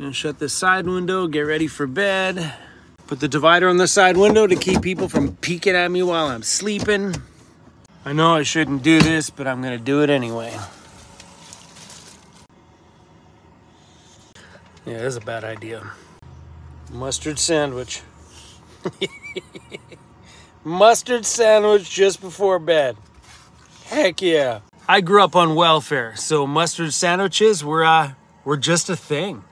And shut the side window, get ready for bed. Put the divider on the side window to keep people from peeking at me while I'm sleeping. I know I shouldn't do this, but I'm gonna do it anyway. Yeah, that's a bad idea. Mustard sandwich. Mustard sandwich just before bed. Heck yeah. I grew up on welfare, so mustard sandwiches were uh were just a thing.